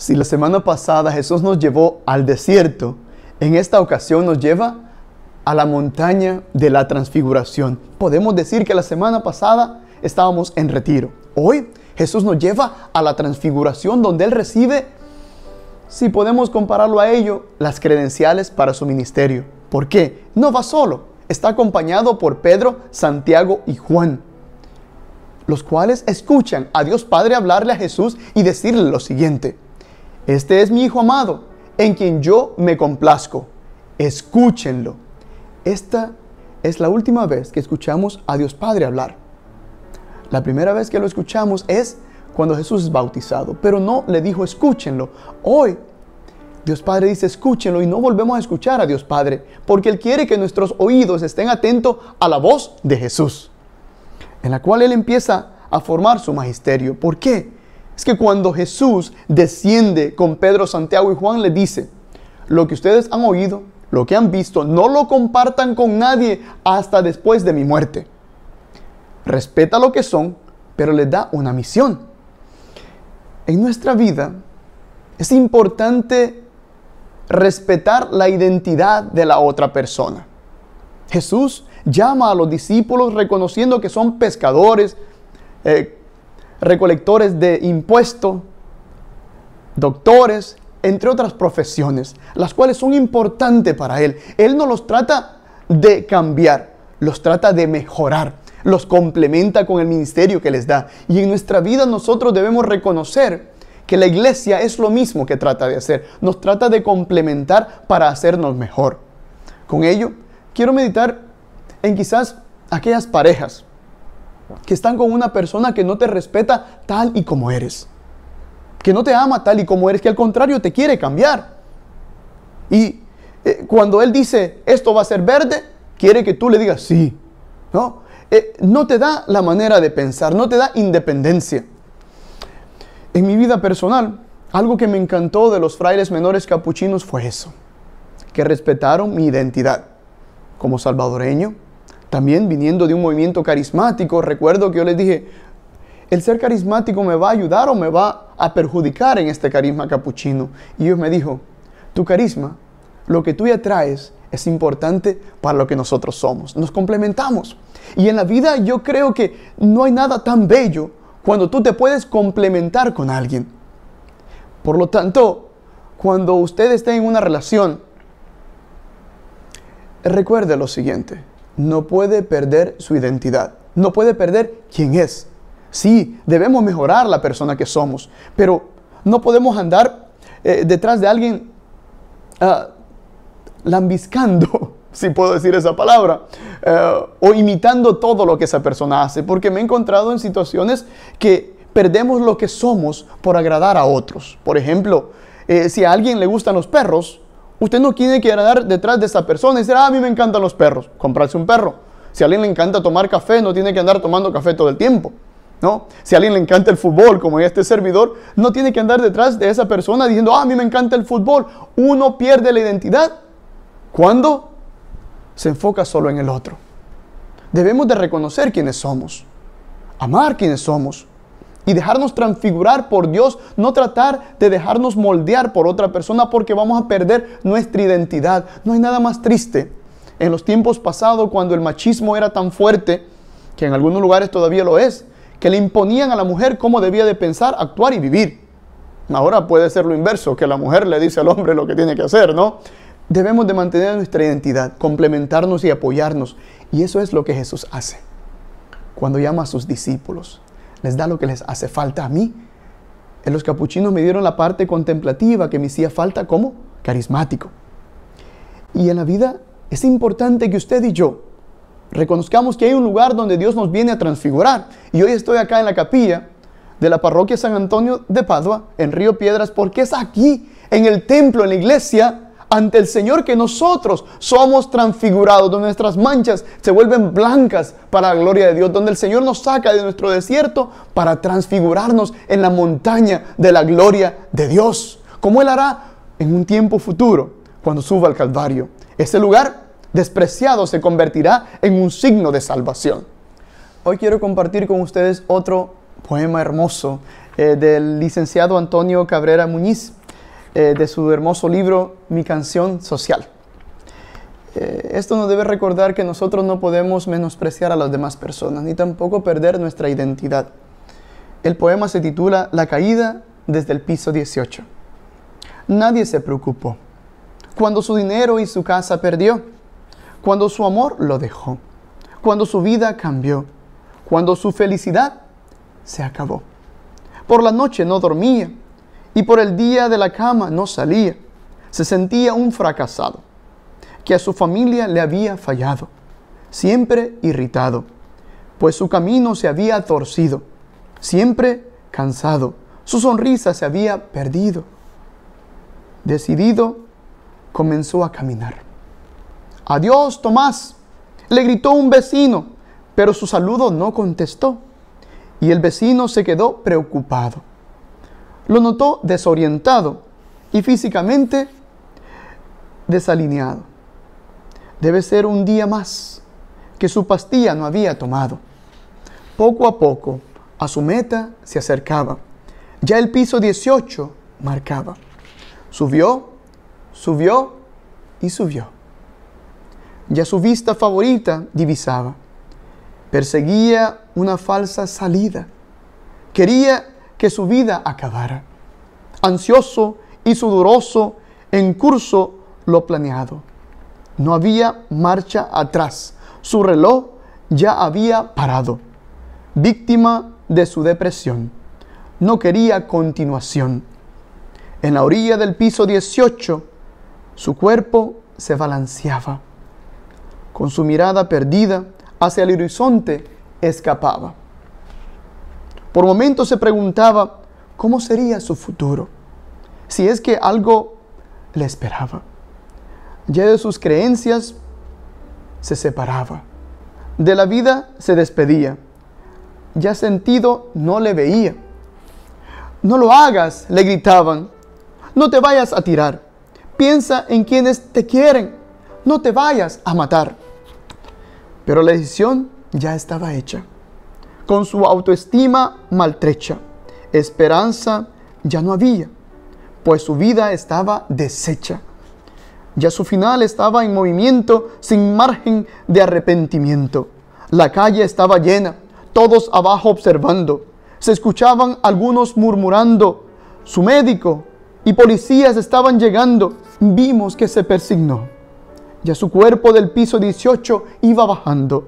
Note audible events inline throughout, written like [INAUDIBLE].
Si la semana pasada Jesús nos llevó al desierto, en esta ocasión nos lleva a la montaña de la transfiguración. Podemos decir que la semana pasada estábamos en retiro. Hoy Jesús nos lleva a la transfiguración donde Él recibe, si podemos compararlo a ello, las credenciales para su ministerio. ¿Por qué? No va solo, está acompañado por Pedro, Santiago y Juan, los cuales escuchan a Dios Padre hablarle a Jesús y decirle lo siguiente. Este es mi Hijo amado, en quien yo me complazco. Escúchenlo. Esta es la última vez que escuchamos a Dios Padre hablar. La primera vez que lo escuchamos es cuando Jesús es bautizado, pero no le dijo escúchenlo. Hoy Dios Padre dice escúchenlo y no volvemos a escuchar a Dios Padre, porque Él quiere que nuestros oídos estén atentos a la voz de Jesús, en la cual Él empieza a formar su magisterio. ¿Por qué? Es que cuando Jesús desciende con Pedro, Santiago y Juan, le dice, lo que ustedes han oído, lo que han visto, no lo compartan con nadie hasta después de mi muerte. Respeta lo que son, pero les da una misión. En nuestra vida es importante respetar la identidad de la otra persona. Jesús llama a los discípulos reconociendo que son pescadores, eh, recolectores de impuestos, doctores, entre otras profesiones, las cuales son importantes para Él. Él no los trata de cambiar, los trata de mejorar, los complementa con el ministerio que les da. Y en nuestra vida nosotros debemos reconocer que la iglesia es lo mismo que trata de hacer, nos trata de complementar para hacernos mejor. Con ello, quiero meditar en quizás aquellas parejas que están con una persona que no te respeta tal y como eres, que no te ama tal y como eres, que al contrario te quiere cambiar. Y eh, cuando él dice, esto va a ser verde, quiere que tú le digas sí. ¿no? Eh, no te da la manera de pensar, no te da independencia. En mi vida personal, algo que me encantó de los frailes menores capuchinos fue eso, que respetaron mi identidad como salvadoreño, también viniendo de un movimiento carismático, recuerdo que yo les dije, ¿el ser carismático me va a ayudar o me va a perjudicar en este carisma capuchino? Y Dios me dijo, tu carisma, lo que tú ya traes, es importante para lo que nosotros somos. Nos complementamos. Y en la vida yo creo que no hay nada tan bello cuando tú te puedes complementar con alguien. Por lo tanto, cuando usted esté en una relación, recuerde lo siguiente no puede perder su identidad, no puede perder quién es. Sí, debemos mejorar la persona que somos, pero no podemos andar eh, detrás de alguien uh, lambiscando, [LAUGHS] si puedo decir esa palabra, eh, o imitando todo lo que esa persona hace, porque me he encontrado en situaciones que perdemos lo que somos por agradar a otros. Por ejemplo, eh, si a alguien le gustan los perros, Usted no tiene que andar detrás de esa persona y decir, ah, a mí me encantan los perros, comprarse un perro. Si a alguien le encanta tomar café, no tiene que andar tomando café todo el tiempo. ¿no? Si a alguien le encanta el fútbol, como este servidor, no tiene que andar detrás de esa persona diciendo, ah, a mí me encanta el fútbol. Uno pierde la identidad cuando se enfoca solo en el otro. Debemos de reconocer quiénes somos, amar quiénes somos, y dejarnos transfigurar por Dios, no tratar de dejarnos moldear por otra persona porque vamos a perder nuestra identidad. No hay nada más triste. En los tiempos pasados, cuando el machismo era tan fuerte, que en algunos lugares todavía lo es, que le imponían a la mujer cómo debía de pensar, actuar y vivir. Ahora puede ser lo inverso, que la mujer le dice al hombre lo que tiene que hacer, ¿no? Debemos de mantener nuestra identidad, complementarnos y apoyarnos. Y eso es lo que Jesús hace cuando llama a sus discípulos les da lo que les hace falta a mí. En los capuchinos me dieron la parte contemplativa que me hacía falta como carismático. Y en la vida es importante que usted y yo reconozcamos que hay un lugar donde Dios nos viene a transfigurar. Y hoy estoy acá en la capilla de la parroquia San Antonio de Padua, en Río Piedras, porque es aquí, en el templo, en la iglesia, ante el Señor que nosotros somos transfigurados, donde nuestras manchas se vuelven blancas para la gloria de Dios, donde el Señor nos saca de nuestro desierto para transfigurarnos en la montaña de la gloria de Dios, como Él hará en un tiempo futuro, cuando suba al Calvario. Ese lugar despreciado se convertirá en un signo de salvación. Hoy quiero compartir con ustedes otro poema hermoso eh, del licenciado Antonio Cabrera Muñiz, eh, de su hermoso libro Mi canción social. Eh, esto nos debe recordar que nosotros no podemos menospreciar a las demás personas, ni tampoco perder nuestra identidad. El poema se titula La caída desde el piso 18. Nadie se preocupó cuando su dinero y su casa perdió, cuando su amor lo dejó, cuando su vida cambió, cuando su felicidad se acabó. Por la noche no dormía y por el día de la cama no salía. Se sentía un fracasado que a su familia le había fallado, siempre irritado, pues su camino se había torcido, siempre cansado, su sonrisa se había perdido. Decidido, comenzó a caminar. Adiós, Tomás, le gritó un vecino, pero su saludo no contestó, y el vecino se quedó preocupado. Lo notó desorientado y físicamente desalineado. Debe ser un día más que su pastilla no había tomado. Poco a poco, a su meta se acercaba. Ya el piso 18 marcaba. Subió, subió y subió. Ya su vista favorita divisaba. Perseguía una falsa salida. Quería que su vida acabara. Ansioso y sudoroso, en curso lo planeado. No había marcha atrás. Su reloj ya había parado. Víctima de su depresión. No quería continuación. En la orilla del piso 18, su cuerpo se balanceaba. Con su mirada perdida hacia el horizonte, escapaba. Por momentos se preguntaba cómo sería su futuro, si es que algo le esperaba ya de sus creencias se separaba. De la vida se despedía. Ya sentido no le veía. No lo hagas, le gritaban. No te vayas a tirar. Piensa en quienes te quieren. No te vayas a matar. Pero la decisión ya estaba hecha. Con su autoestima maltrecha, esperanza ya no había, pues su vida estaba deshecha. Ya su final estaba en movimiento sin margen de arrepentimiento. La calle estaba llena, todos abajo observando. Se escuchaban algunos murmurando. Su médico y policías estaban llegando. Vimos que se persignó. Ya su cuerpo del piso 18 iba bajando.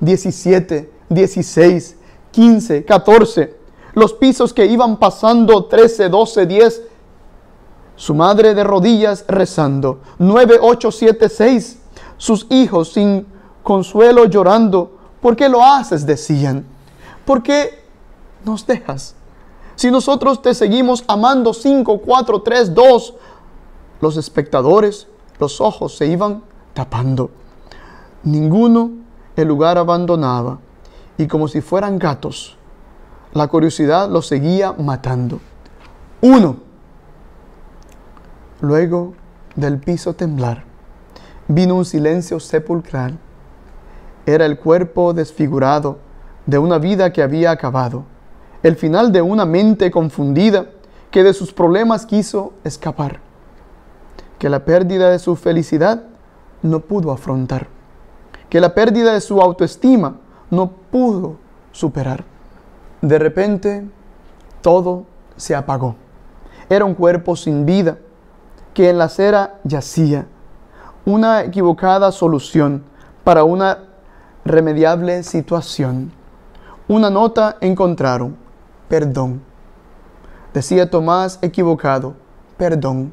17, 16, 15, 14. Los pisos que iban pasando 13, 12, 10 su madre de rodillas rezando. 9, 8, 7, 6. Sus hijos sin consuelo llorando. ¿Por qué lo haces? Decían. ¿Por qué nos dejas? Si nosotros te seguimos amando 5, 4, 3, 2, los espectadores, los ojos se iban tapando. Ninguno el lugar abandonaba y como si fueran gatos, la curiosidad los seguía matando. Uno Luego del piso temblar, vino un silencio sepulcral. Era el cuerpo desfigurado de una vida que había acabado, el final de una mente confundida que de sus problemas quiso escapar, que la pérdida de su felicidad no pudo afrontar, que la pérdida de su autoestima no pudo superar. De repente, todo se apagó. Era un cuerpo sin vida, que en la acera yacía una equivocada solución para una remediable situación. Una nota encontraron, perdón. Decía Tomás equivocado, perdón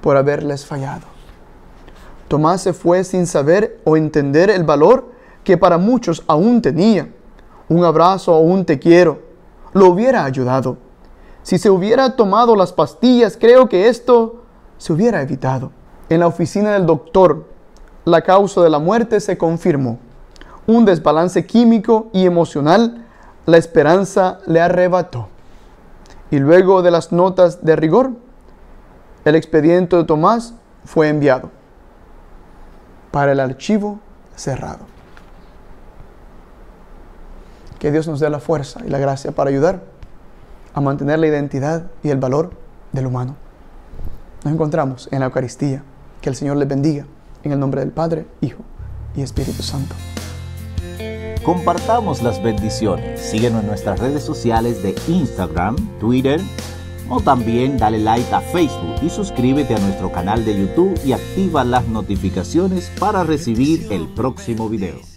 por haberles fallado. Tomás se fue sin saber o entender el valor que para muchos aún tenía. Un abrazo un te quiero lo hubiera ayudado. Si se hubiera tomado las pastillas, creo que esto se hubiera evitado. En la oficina del doctor, la causa de la muerte se confirmó. Un desbalance químico y emocional, la esperanza le arrebató. Y luego de las notas de rigor, el expediente de Tomás fue enviado para el archivo cerrado. Que Dios nos dé la fuerza y la gracia para ayudar a mantener la identidad y el valor del humano. Nos encontramos en la Eucaristía. Que el Señor les bendiga. En el nombre del Padre, Hijo y Espíritu Santo. Compartamos las bendiciones. Síguenos en nuestras redes sociales de Instagram, Twitter o también dale like a Facebook y suscríbete a nuestro canal de YouTube y activa las notificaciones para recibir el próximo video.